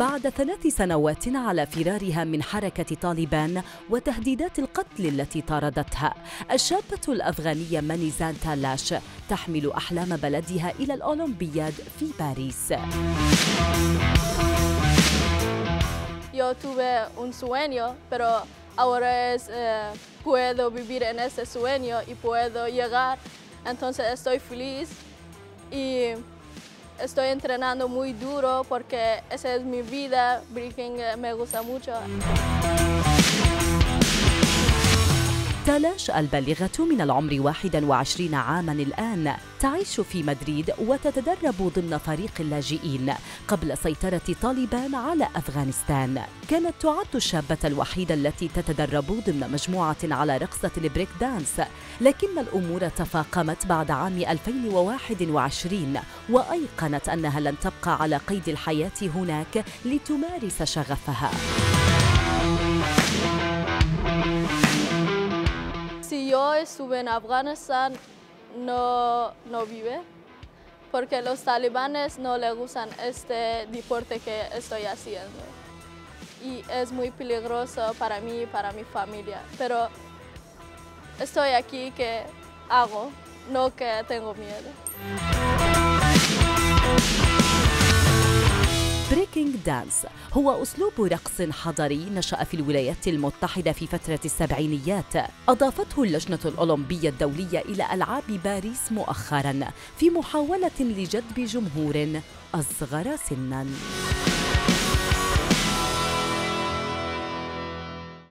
بعد ثلاث سنوات على فرارها من حركة طالبان وتهديدات القتل التي طاردتها الشابة الأفغانية مانيزان تالاش تحمل أحلام بلدها إلى الأولمبياد في باريس eh. Entonces estoy feliz y estoy entrenando muy duro porque esa es mi vida. Breaking eh, me gusta mucho. تالاش البالغة من العمر 21 عاما الآن تعيش في مدريد وتتدرب ضمن فريق اللاجئين قبل سيطرة طالبان على أفغانستان. كانت تعد الشابة الوحيدة التي تتدرب ضمن مجموعة على رقصة البريك دانس لكن الأمور تفاقمت بعد عام 2021 وأيقنت أنها لن تبقى على قيد الحياة هناك لتمارس شغفها. Si yo estuve en Afganistán, no, no vive, porque los talibanes no le gustan este deporte que estoy haciendo. Y es muy peligroso para mí y para mi familia. Pero estoy aquí que hago, no que tengo miedo. دانس هو أسلوب رقص حضري نشأ في الولايات المتحدة في فترة السبعينيات. أضافته اللجنة الأولمبية الدولية إلى ألعاب باريس مؤخراً في محاولة لجذب جمهور أصغر سناً.